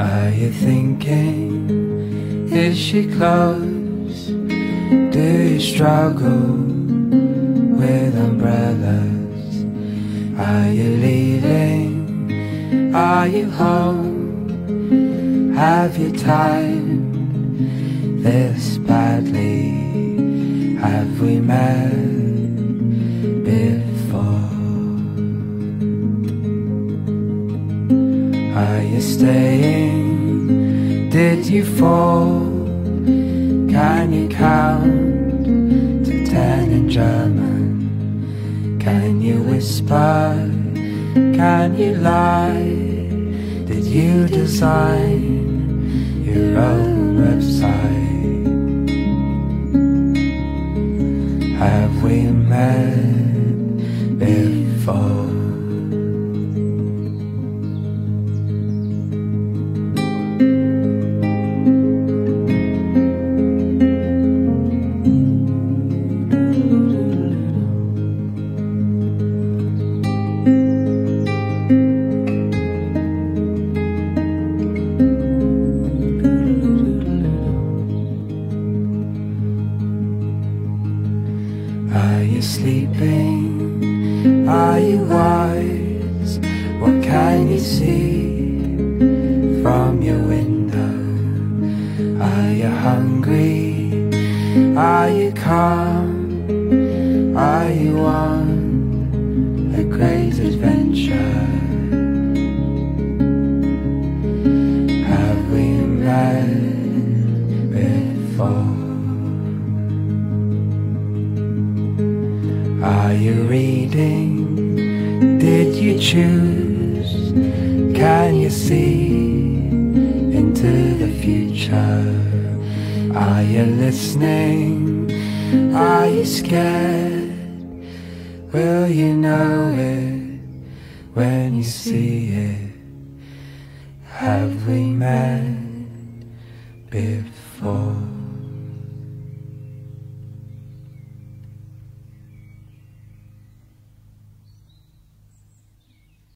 Are you thinking, is she close? Do you struggle with umbrellas? Are you leaving? Are you home? Have you timed this badly? Have we met before? Are you staying? Did you fall? Can you count to ten in German? Can you whisper? Can you lie? Did you design your own Have we met before? Are you sleeping? Are you wise? What can you see from your window? Are you hungry? Are you calm? Are you on a great adventure? Are you reading? Did you choose? Can you see into the future? Are you listening? Are you scared? Will you know it when you see it? Have we met